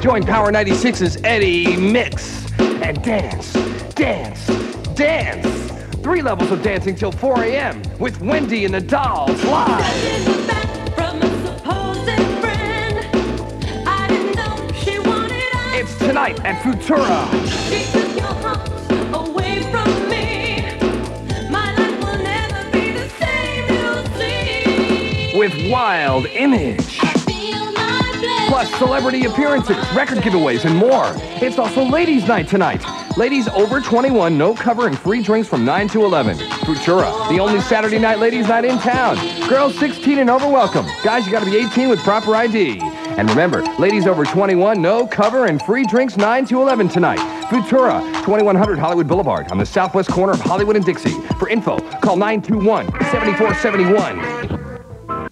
Join Power 96's Eddie Mix and dance, dance, dance. Three levels of dancing till 4 a.m. with Wendy and the Dolls live. It's tonight at Futura. with Wild Image. Plus celebrity appearances, record giveaways, and more. It's also Ladies' Night tonight. Ladies over 21, no cover and free drinks from 9 to 11. Futura, the only Saturday night ladies' night in town. Girls 16 and over welcome. Guys, you gotta be 18 with proper ID. And remember, ladies over 21, no cover and free drinks 9 to 11 tonight. Futura, 2100 Hollywood Boulevard on the southwest corner of Hollywood and Dixie. For info, call 921 7471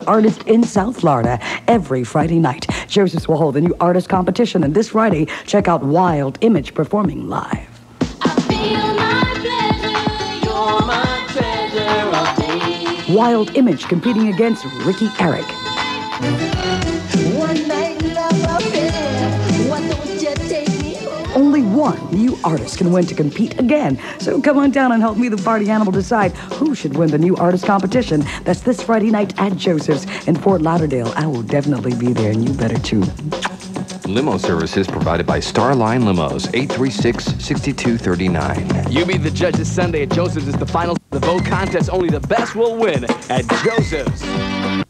artist in South Florida every Friday night. Joseph's will hold the new artist competition, and this Friday, check out Wild Image performing live. Wild Image competing against Ricky Eric. One new artist can win to compete again. So come on down and help me, the party animal, decide who should win the new artist competition. That's this Friday night at Joseph's in Fort Lauderdale. I will definitely be there, and you better too. Limo services provided by Starline Limos, 836-6239. You be the judges Sunday at Joseph's is the final. The vote contest. Only the best will win at Joseph's.